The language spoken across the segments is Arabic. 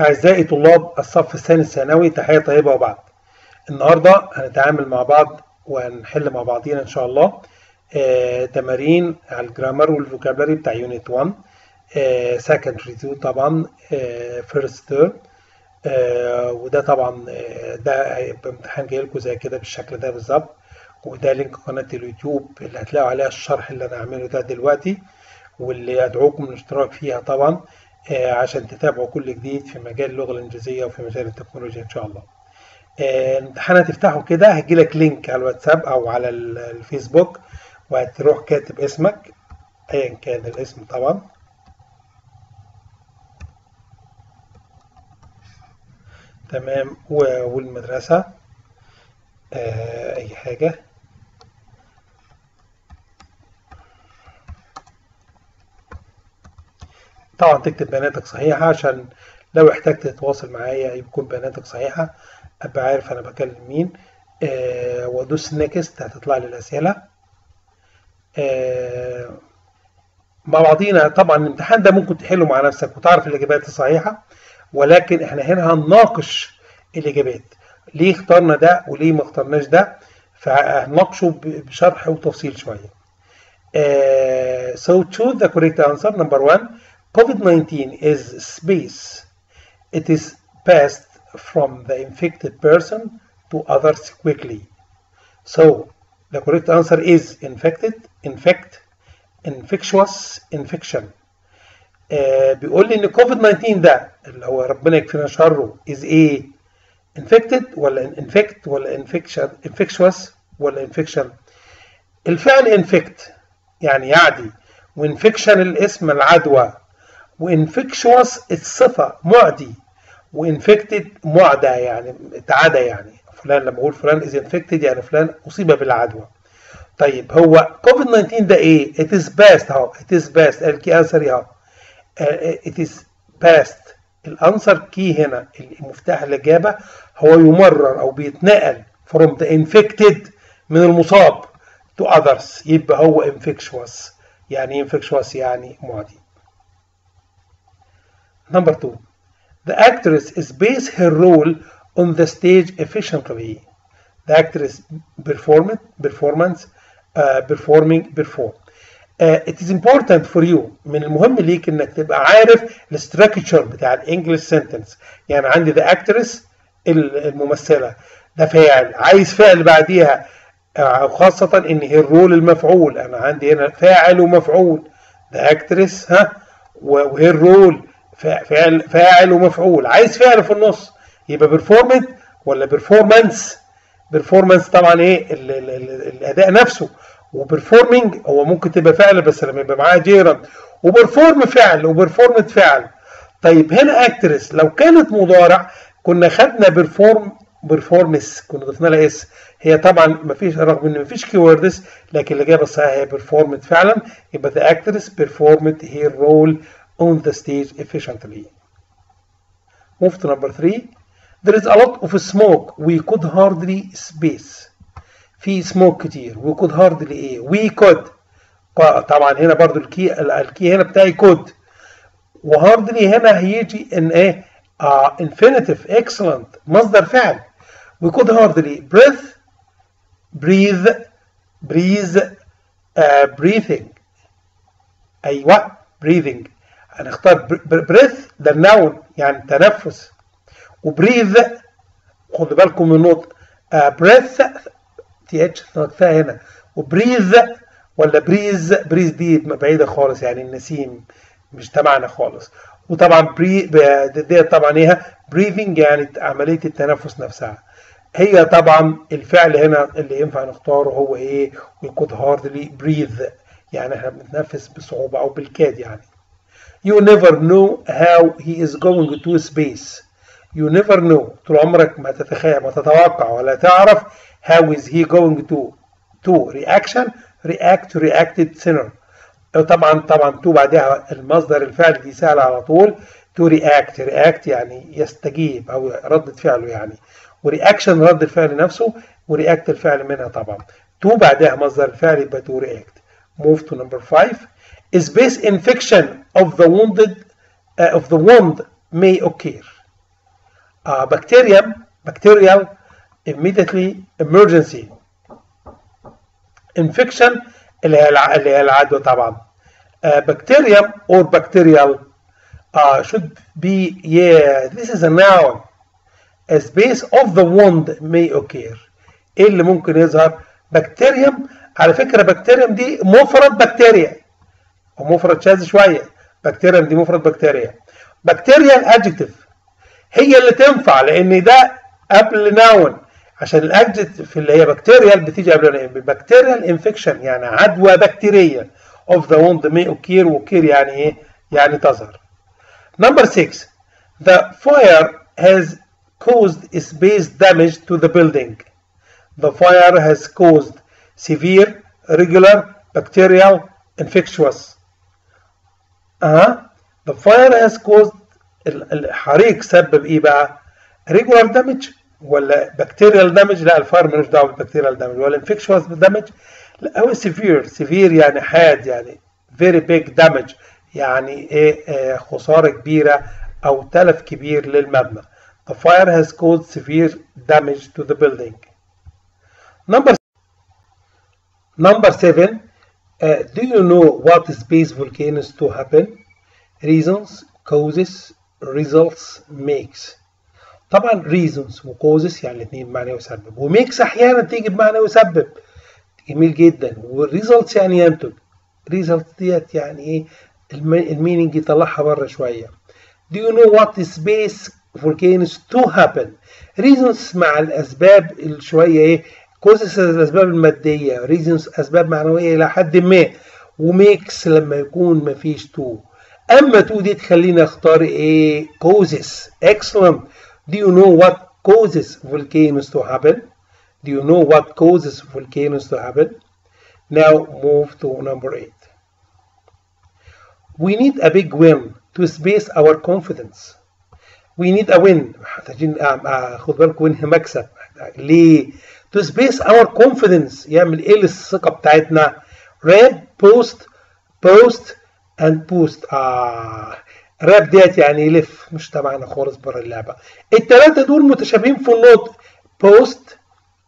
أعزائي طلاب الصف الثاني الثانوي تحية طيبة وبعد. النهاردة هنتعامل مع بعض وهنحل مع بعضينا إن شاء الله آه تمارين على ال grammar وال vocabulary بتاع unit 1 secondary 2 طبعا first term وده طبعا آه ده هيبقى امتحان جاي لكم زي كده بالشكل ده بالظبط. وده link قناة اليوتيوب اللي هتلاقوا عليها الشرح اللي أنا هعمله ده دلوقتي واللي أدعوكم للاشتراك فيها طبعا. عشان تتابعوا كل جديد في مجال اللغة الإنجليزية وفي مجال التكنولوجيا إن شاء الله. الامتحان هتفتحه كده هيجيلك لينك على الواتساب أو على الفيسبوك وهتروح كاتب اسمك أيا كان الاسم طبعا. تمام والمدرسة أي حاجة. طبعا تكتب بياناتك صحيحة عشان لو احتجت تتواصل معايا يكون بياناتك صحيحة. أبقى عارف أنا بكلم مين. آه وأدوس نيكست هتطلع لي الأسئلة. آه مع بعضينا طبعا الامتحان ده ممكن تحله مع نفسك وتعرف الإجابات الصحيحة ولكن إحنا هنا هنناقش الإجابات. ليه اخترنا ده وليه ما اخترناش ده؟ فهنناقشه بشرح وتفصيل شوية. uh, so choose the correct answer number one. COVID-19 is space. It is passed from the infected person to others quickly. So the correct answer is infected, infect, infectious, infection. آه بيقول لي ان كوفيد 19 ده اللي هو ربنا يكفينا شره is ايه؟ infected ولا infect ولا infection infectious ولا infection؟ الفعل infect يعني يعدي وانفكشن الاسم العدوى و infectious الصفة معدي و infected معدى يعني اتعدى يعني. فلان لما أقول فلان is infected يعني فلان أصيب بالعدوى. طيب هو كوفيد 19 ده إيه؟ it is past اهو it is past ال key answer اهو it is past ال answer key هنا المفتاح الإجابة هو يمرر أو بيتنقل from the infected من المصاب to others. يبقى هو infectious يعني infectious يعني معدي. نمبر two, the actress is based her role on the stage efficiently. The actress performed performance uh, performing before. Uh, it is important for you من المهم ليك إنك تبقى عارف ال structure بتاع ال English sentence يعني عندي the actress الممثلة. ده فاعل. عايز فعل بعديها آه، وخاصة إن هي ال role المفعول. أنا عندي هنا فاعل ومفعول. the actress ها وهي ال role. فاعل فاعل ومفعول. عايز فعل في النص يبقى performed ولا performance performance طبعا إيه؟ ال ال ال الأداء نفسه. و performing هو ممكن تبقى فعل بس لما يبقى معاه gerund و perform فعل و performed فعل. طيب هنا actress لو كانت مضارع كنا خدنا perform performs كنا ضفنا لها s. هي طبعا ما فيش رغم إن ما فيش keywords لكن الإجابة الصحيحة هي performed فعلا. يبقى the actress performed her role on the stage efficiently. Move to number three. There is a lot of smoke. We could hardly space. في smoke كتير. We could hardly إيه؟ We could. طبعا هنا برضو ال key ال key هنا بتاعي could. و hardly هنا هيجي ان إيه؟ uh, infinitive excellent مصدر فعل. We could hardly breath breathe breeze uh, breathing. أيوه breathing. هنختار breath ده ال noun يعني تنفس. و breathe خدوا بالكم من النطق breath th نطقتها هنا. و breathe ولا breeze breeze دي بعيدة خالص يعني النسيم مش تبعنا خالص. وطبعا breathing دي طبعا إيه؟ breathing يعني عملية التنفس نفسها. هي طبعا الفعل هنا اللي ينفع نختاره هو إيه؟ could hardly breathe. يعني إحنا بنتنفس بصعوبة أو بالكاد يعني. You never know how he is going to space. You never know. طول عمرك ما تتخيل ما تتوقع ولا تعرف how is he going to to reaction react reacted. طبعا طبعا to بعدها المصدر الفعل دي سهل على طول to react react يعني يستجيب أو ردة فعله يعني و reaction رد الفعل نفسه و react الفعل منها طبعا to بعدها مصدر الفعل يبقى to react. Move to number five. Space infection of the wounded uh, of the wound may occur uh, bacterium bacterial immediately emergency infection اللي هي الع- اللي هي العدوى طبعا uh, bacterium or bacterial uh, should be yeah this is a noun a space of the wound may occur ايه اللي ممكن يظهر بكتيريوم على فكره بكتيريوم دي مفرد بكتيريا ومفرد شاذ شوية. bacterium دي مفرد بكتيريا. bacterial adjective هي اللي تنفع لأن ده قبل noun. عشان ال adjective اللي هي bacterial بتيجي قبل bacterial infection يعني عدوى بكتيرية. of the wound may occur occur يعني إيه؟ يعني تظهر. Number six, the fire has caused space damage to the building. The fire has caused severe, regular, bacterial, infectious. أها the fire has caused ال- الحريق سبب إيه بقى؟ regular damage ولا bacterial damage؟ لا ال fire ملوش دعوة بال bacterial damage ولا infectious damage؟ لا هو severe severe يعني حاد يعني very big damage يعني إيه آه، خسارة كبيرة أو تلف كبير للمبنى. The fire has caused severe damage to the building. Number number seven. Uh, do you know what space volcanoes to happen? Reasons, causes, results, makes. طبعا reasons و causes يعني الاثنين بمعنى يسبب و makes أحيانا تيجي بمعنى يسبب جميل جدا وال results يعني ينتج result ديت يعني إيه ال meaning يطلعها بره شوية Do you know what space volcanoes to happen? Reasons مع الأسباب شوية إيه؟ Causes الأسباب المادية reasons أسباب معنوية إلى حد ما وميكس لما يكون مفيش to أما to دي تخليني أختار إيه؟ causes excellent Do you know what causes volcanoes to happen? Do you know what causes volcanoes to happen? Now move to number eight. We need a big win to space our confidence. We need a win محتاجين آه، آه، خد بالكم win مكسب ليه؟ to space our confidence يعمل إيه للثقة بتاعتنا؟ wrap boast post and boost آه. wrap ديت يعني يلف مش تبعنا خالص بره اللعبة. التلاتة دول متشابهين في النطق. post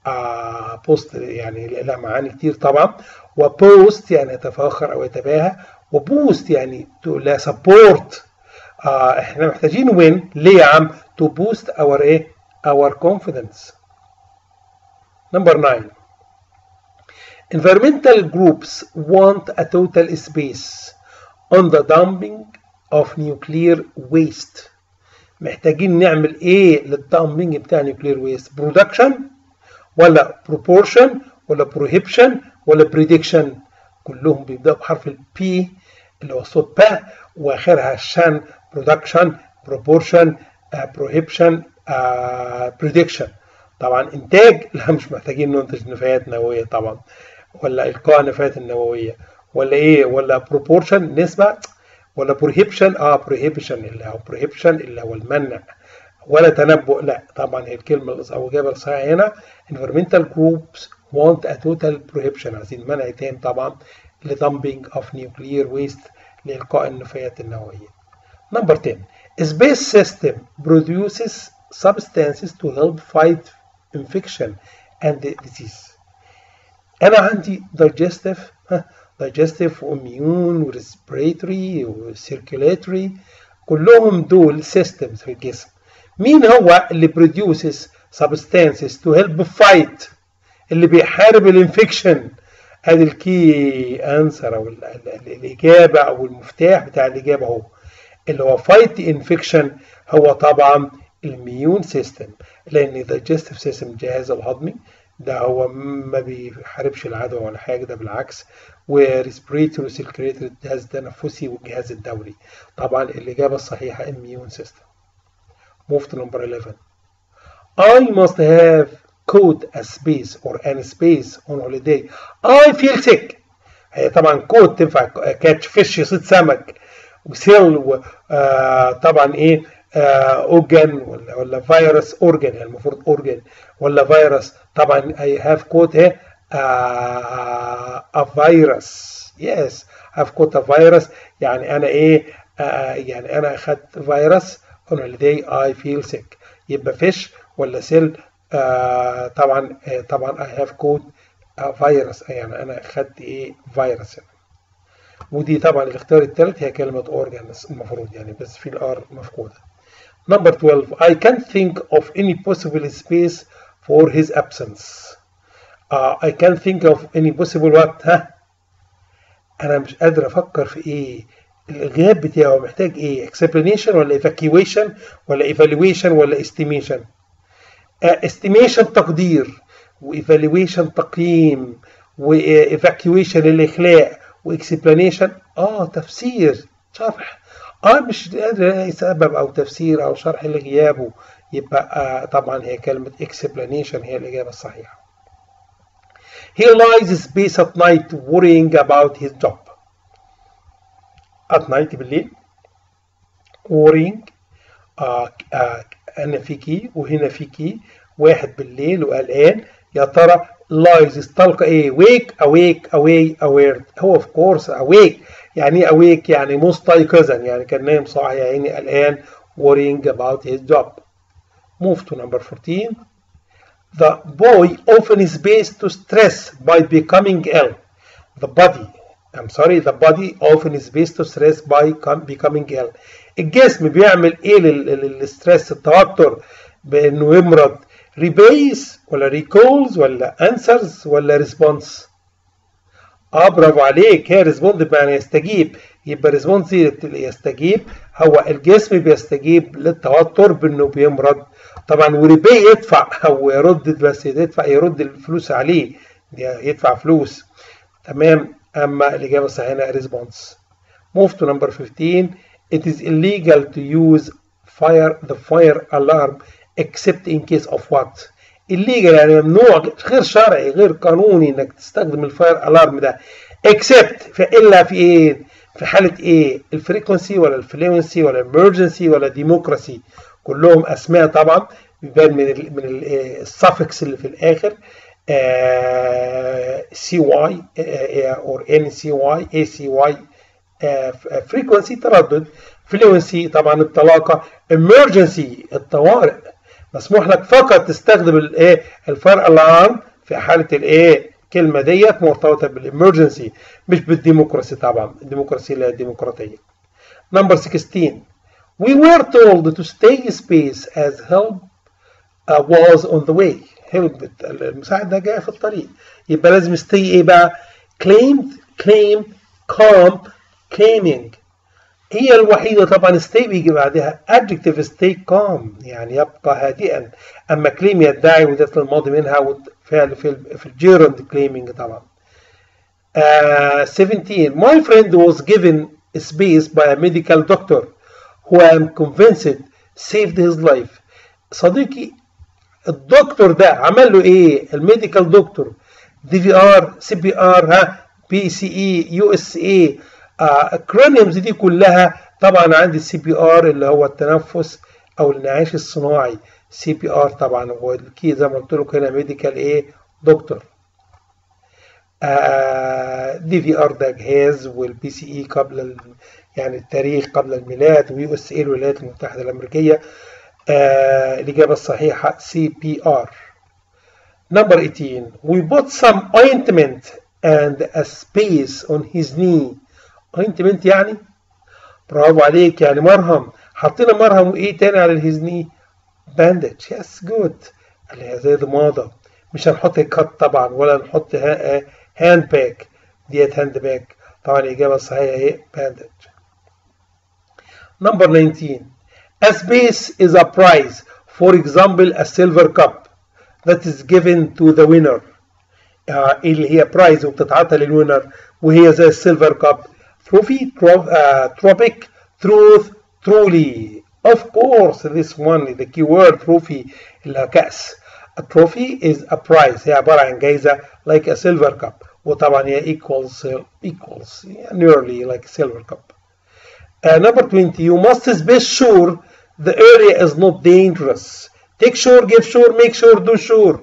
آه post يعني لها معاني كتير طبعا. و boast يعني يتفاخر أو يتباهى. و boost يعني تقول لها support آه إحنا محتاجين win ليه يا عم؟ to boost our إيه؟ our confidence Number nine. Environmental groups want a total space on the dumping of nuclear waste. محتاجين نعمل إيه لل dumping بتاع nuclear waste؟ production ولا proportion ولا prohibition ولا prediction؟ كلهم بيبدأوا بحرف ال p اللي هو صوت با وآخرها شان production proportion prohibition prediction طبعا إنتاج لا مش محتاجين ننتج نفايات نووية طبعا ولا إلقاء نفايات النووية ولا إيه ولا proportion نسبة ولا prohibition آه prohibition اللي هو prohibition اللي هو المنع ولا تنبؤ لا طبعا هي الكلمة أو الإجابة الصحيحة هنا environmental groups want a total prohibition عايزين منع تام طبعا لdumping of nuclear waste لإلقاء النفايات النووية. Number 10. A space system produces substances to help fight infection and disease. أنا عندي digestive digestive وimmune ورespiratory وcirculatory كلهم دول systems في الجسم. مين هو اللي produces substances to help fight اللي بيحارب ال infection ادي ال key answer أو ال- ال- الإجابة أو المفتاح بتاع الإجابة أهو اللي هو fight infection هو طبعا ال immune system لأن ال digestive system الجهاز الهضمي ده هو ما بيحاربش العدوى ولا حاجة ده بالعكس. و respiratory circulatory الجهاز التنفسي والجهاز الدوري. طبعا الإجابة الصحيحة ال immune system move to number 11 I must have caught a space or an space on holiday. I feel sick. هي طبعا caught تنفع catch fish يصيد سمك. و seal آه طبعا إيه organ ولا ولا virus organ يعني المفروض organ ولا فيروس طبعا I have caught إيه a virus yes have caught a virus يعني أنا إيه؟ آه يعني أنا أخذت فيروس on holiday I feel sick. يبقى fish ولا seal آه طبعا آه طبعا I have caught فيروس يعني أنا خدت إيه؟ فيروس. ودي طبعا الاختيار الثالث هي كلمة organs المفروض يعني بس في ال R مفقودة. Number 12 I can't think of any possible space for his absence. Uh, I can't think of any possible what ها أنا مش قادر أفكر في إيه الغياب بتاعه محتاج إيه explanation ولا evacuation ولا evaluation ولا estimation uh, estimation تقدير و evaluation تقييم و evacuation الاخلاء و explanation آه تفسير شرح آه مش قادر الاقي سبب أو تفسير أو شرح لغيابه يبقى آه طبعا هي كلمة explanation هي الإجابة الصحيحة. He lies space at night worrying about his job. At night بالليل. Worrying آه آه أنا في كي وهنا في كي واحد بالليل وقلقان. يا ترى lies استلقى إيه؟ wake awake away aware. هو of course awake. يعني ايه awake يعني مستيقظا يعني كان نايم صاحي يا عيني قلقان worrying about his job move to number 14 the boy often is based to stress by becoming ill the body I'm sorry the body often is based to stress by becoming ill الجسم بيعمل ايه للستريس التوتر بانه يمرض ريبيس ولا ريكولز ولا انسرز ولا ريسبونس آه برافو عليك. هي respond بمعنى يستجيب. يبقى responds يستجيب. هو الجسم بيستجيب للتوتر بأنه بيمرض. طبعا و repay يدفع أو يرد بس يدفع يرد الفلوس عليه. يدفع فلوس. تمام. أما الإجابة الصحيحة هنا responds move to number 15 it is illegal to use fire the fire alarm except in case of what? Illegal يعني ممنوع غير شرعي غير قانوني إنك تستخدم ال fire alarm ده except في إلا في إيه؟ في حالة إيه؟ ال frequency ولا ال fluency ولا ال emergency ولا democracy كلهم أسماء طبعا بيبان من ال من ال suffix اللي في الآخر c y or n c y a c y frequency تردد. fluency طبعا الطلاقة. emergency الطوارئ. مسموح لك فقط تستخدم الايه ال fire alarm في حالة الايه الكلمة ديت مرتبطة بال emergency مش بالديمقراطي طبعا الديمقراطيه لا الديمقراطيه number 16 we were told to stay space as help uh, was on the way. Help المساعد ده جاي في الطريق. يبقى لازم stay إيه بقى؟ Claimed claim calm claiming. هي الوحيدة طبعا stay بيجي بعدها. Adjective stay calm. يعني يبقى هادئا. أما claim يدعي في الماضي منها فعل في في ال gerund claiming طبعا. Uh, 17 My friend was given space by a medical doctor who I am convinced saved his life. صديقي الدكتور ده عمل له إيه؟ ال medical doctor. دي في ار سي بي ار ها؟ BCE USA ال acronyms دي كلها طبعا عندي ال CPR اللي هو التنفس أو الانعاش الصناعي. CPR طبعا هو ال key زي ما قلت لكم هنا medical إيه doctor DVR ده جهاز وال BCE قبل ال... يعني التاريخ قبل الميلاد و USA الولايات المتحدة الأمريكية. آه الإجابة الصحيحة CPR. Number 18 we bought some ointment and a space on his knee. Ointment يعني؟ برافو عليك يعني مرهم. حطينا مرهم وإيه تاني على ال his knee؟ bandage yes good اللي هي زي ضماده مش هنحط cut طبعا ولا نحط handbag ديت handbag طبعا الإجابة الصحيحة إيه bandage Number 19 A space is a prize. For example a silver cup that is given to the winner. uh, اللي هي برايز وبتتعطى للوينر وهي زي السيلفر كاب trophy uh, tropic truth truly of course this one the keyword trophy اللي كأس a trophy is a prize هي عبارة عن جايزة like a silver cup وطبعا هي equals equals nearly like a silver cup uh, number 20 you must be sure the area is not dangerous take sure give sure make sure do sure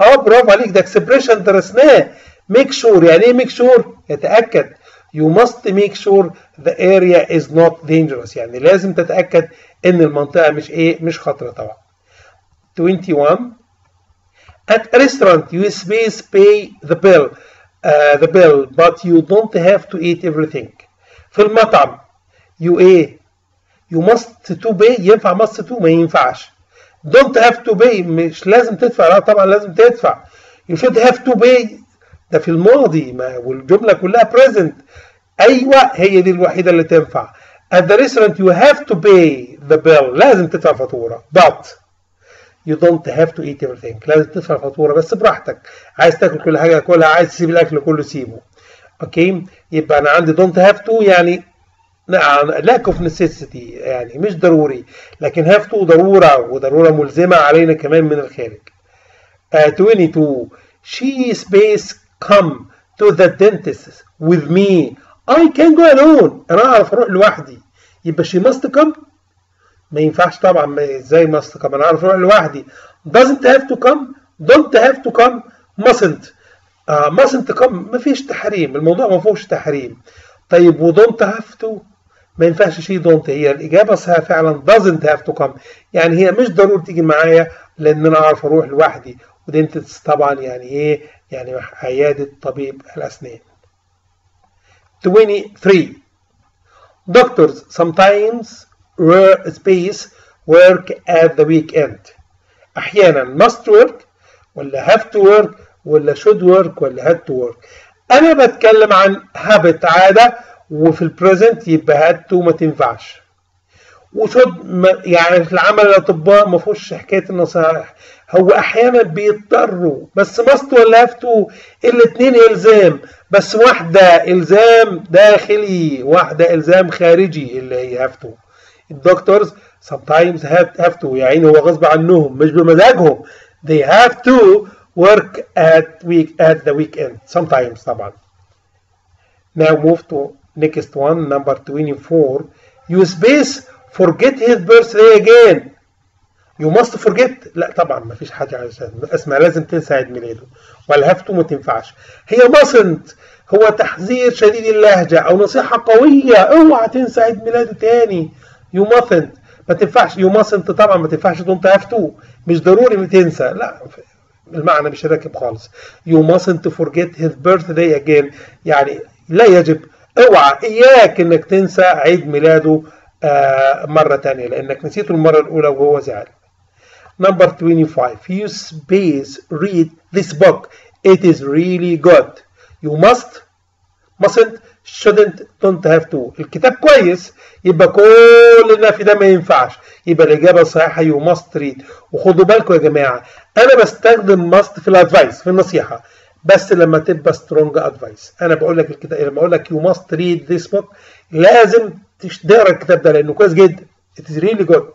اه برافو عليك ده اكسبريشن درسناه make sure يعني ايه make sure يتأكد you must make sure the area is not dangerous يعني لازم تتأكد ان المنطقة مش ايه مش خطرة طبعا 21 at a restaurant you space pay the bill uh, the bill but you don't have to eat everything في المطعم you ايه you must to pay ينفع must to ما ينفعش don't have to pay مش لازم تدفع لا طبعا لازم تدفع you should have to pay ده في الماضي ما والجملة كلها present. أيوة هي دي الوحيدة اللي تنفع. At the restaurant you have to pay the bill. لازم تدفع فاتورة. But you don't have to eat everything. لازم تدفع فاتورة بس براحتك. عايز تاكل كل حاجة كلها عايز تسيب الأكل كله سيبه. أوكي يبقى أنا عندي don't have to يعني lack of necessity يعني مش ضروري. لكن have to ضرورة وضرورة ملزمة علينا كمان من الخارج. uh, 22 she space come to the dentist with me I can go alone. أنا أعرف أروح لوحدي. يبقى she must come ما ينفعش طبعا. إزاي must come أنا أعرف أروح لوحدي. Doesn't have to come? Don't have to come? Mustn't. uh, mustn't come. ما فيش تحريم. الموضوع ما فيهوش تحريم. طيب و don't have to ما ينفعش شيء don't. هي الإجابة صحيحة فعلا. Doesn't have to come. يعني هي مش ضروري تيجي معايا. لأن أنا أعرف أروح لوحدي. ودنتس طبعا يعني إيه؟ يعني عيادة طبيب الأسنان. 23 Doctors sometimes work space work at the weekend. أحيانا must work ولا have to work ولا should work ولا had to work. أنا بتكلم عن habit عادة وفي ال present يبقى had to ما تنفعش. و should يعني العمل الأطباء ما فيهوش حكاية النصائح هو أحيانا بيضطروا بس must ولا have to الاثنين إلزام. بس واحدة إلزام داخلي واحدة إلزام خارجي اللي هي have to ال doctors sometimes have, to يعني هو غصب عنهم مش بمزاجهم. They have to work at week at the weekend sometimes طبعا. Now move to next one number 24 you space forget his birthday again. You must forget. لا طبعا ما فيش حاجة عشان اسمها لازم تنسى عيد ميلاده. ولا have to ما تنفعش. هي mustn't هو تحذير شديد اللهجة أو نصيحة قوية. اوعى تنسى عيد ميلاده تاني. You mustn't. ما تنفعش. You mustn't طبعا ما تنفعش. Don't have to. مش ضروري تنسى. لا المعنى مش راكب خالص. You mustn't forget his birthday again. يعني لا يجب. اوعى إياك إنك تنسى عيد ميلاده مرة تانية لأنك نسيته المرة الأولى وهو زعل. Number 25 you space read this book it is really good. You must mustn't shouldn't don't have to. الكتاب كويس يبقى كل اللي في ده ما ينفعش. يبقى الإجابة الصحيحة you must read. وخدوا بالكم يا جماعة أنا بستخدم must في ال advice في النصيحة. بس لما تبقى strong advice أنا بقول لك الكتاب لما أقول لك you must read this book لازم تقرأ الكتاب ده لأنه كويس جدا. It is really good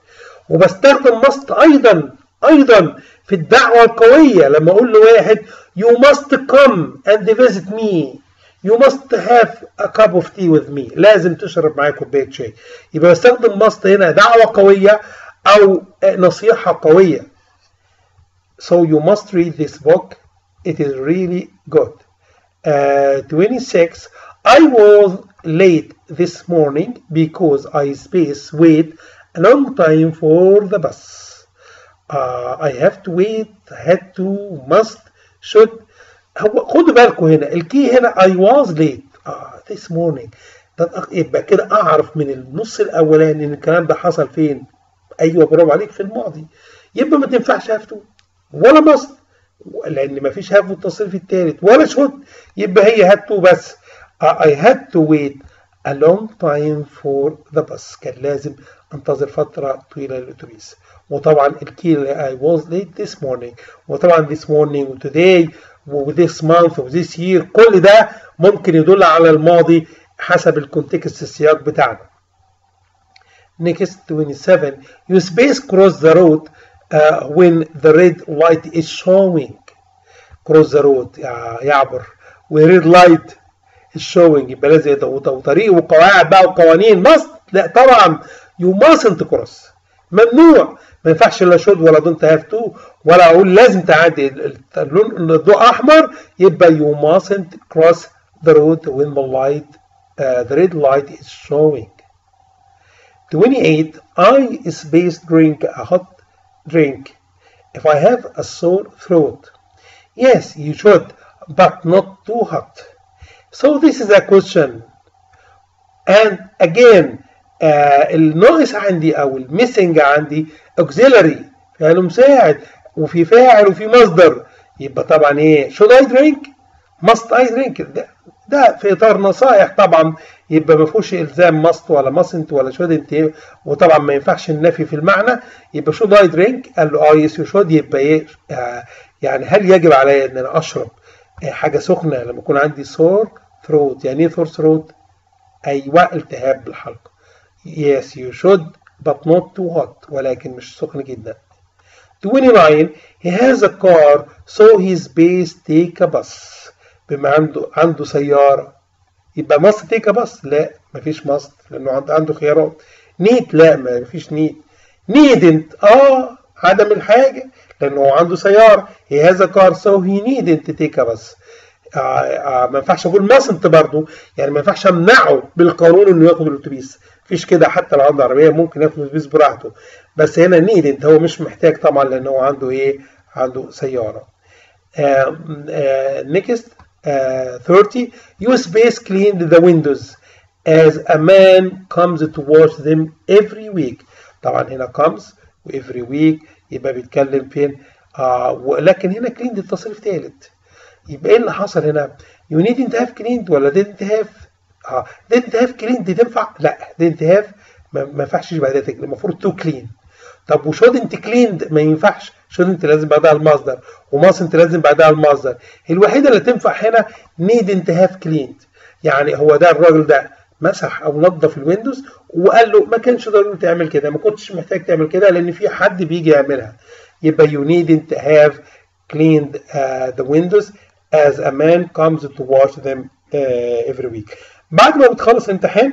وبستخدم must أيضا أيضا في الدعوة القوية. لما أقول لواحد you must come and visit me you must have a cup of tea with me لازم تشرب معايا كوباية شاي. يبقى بستخدم must هنا دعوة قوية أو نصيحة قوية. So you must read this book. It is really good. Uh, 26. I was late this morning because I space wait a long time for the bus. Uh, I have to wait, had to, must, should. هو خدوا بالكم هنا ال key هنا I was late uh, this morning. ده يبقى كده أعرف من النص الأولاني إن الكلام ده حصل فين. أيوه برافو عليك في الماضي. يبقى ما تنفعش have to. ولا must. لأن ما فيش have التصريف الثالث ولا should يبقى هي had to بس. I had to wait a long time for the bus كان لازم انتظر فترة طويلة للأتوبيس وطبعا الكي I was late this morning وطبعا this morning و today و this month و this year كل ده ممكن يدل على الماضي حسب الكونتكست السياق بتاعنا next 27 you space cross the road uh, when the red light is showing cross the road يعبر و red light ال showing يبقى لازم وطريق وقواعد بقى وقوانين must لا طبعا you mustn't cross ممنوع. ما ينفعش لا should ولا don't have to ولا أقول لازم تعدي اللون الضوء أحمر يبقى you mustn't cross the road when the light the red light is showing 28 I space drink a hot drink if i have a sore throat. Yes you should but not too hot. So this is a question. And again آه الناقص عندي أو الميسنج عندي auxiliary. فعل مساعد وفي فاعل وفي مصدر. يبقى طبعا إيه؟ Should I drink? Must I drink? ده, في إطار نصائح طبعا. يبقى ما فيهوش إلزام must ولا mustn't ولا shouldn't وطبعا ما ينفعش النفي في المعنى. يبقى should I drink? قال له آه يس يو should. يبقى إيه؟ آه يعني هل يجب علي إن أنا أشرب؟ آه حاجة سخنة. لما يكون عندي sore throat يعني إيه sore throat أيوه التهاب بالحلق. Yes you should but not hot ولكن مش سخن جدا. 29 he has a car so his base take a bus. بما عنده عنده سيارة. يبقى must take a bus لا مفيش must لأنه عنده عنده خيارات. Need لا مفيش need. Needn't آه عدم الحاجة. لأنه عنده سيارة. So he needn't to take a bus. آه آه ما ينفعش أقول mustn't برضه يعني ما ينفعش أمنعه بالقانون إنه ياخد الأتوبيس. مفيش كده. حتى لو عنده عربية ممكن ياخد الأتوبيس براحته. بس هنا نيدنت هو مش محتاج طبعا لأن هو عنده إيه؟ عنده سيارة. uh, 30 you space cleaned the windows as a man comes to wash them every week. طبعا هنا comes every week. يبقى بيتكلم فين؟ آه ولكن هنا cleaned التصريف ثالث يبقى إيه اللي حصل هنا؟ You didn't have cleaned ولا didn't have آه didn't have cleaned دي تنفع؟ لا didn't have ما ينفعش بعدها تكلم المفروض to clean. طب و shouldn't cleaned ما ينفعش؟ shouldn't لازم بعدها المصدر. و mustn't لازم بعدها المصدر. الوحيدة اللي تنفع هنا needn't have cleaned يعني هو ده الراجل ده. مسح أو نظف ال windows وقال له ما كانش ضروري تعمل كده ما كنتش محتاج تعمل كده لأن في حد بيجي يعملها. يبقى you needn't have cleaned uh, the windows as a man comes to wash them uh, every week. بعد ما بتخلص امتحان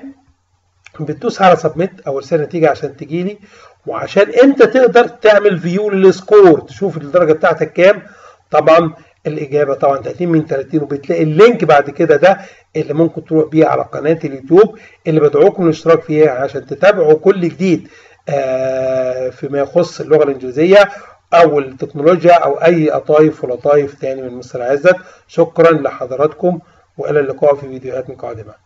بتدوس على submit أو رساله نتيجة عشان تجيلي وعشان أنت تقدر تعمل view لل score تشوف الدرجة بتاعتك كام. طبعا الإجابة طبعا 30 من 30 وبتلاقي ال link بعد كده ده اللي ممكن تروح بيه على قناة اليوتيوب اللي بدعوكم للاشتراك فيها عشان تتابعوا كل جديد آه فيما يخص اللغة الإنجليزية أو التكنولوجيا أو أي قطايف ولطايف تاني من مستر عزت شكرا لحضراتكم وإلى اللقاء في فيديوهات قادمه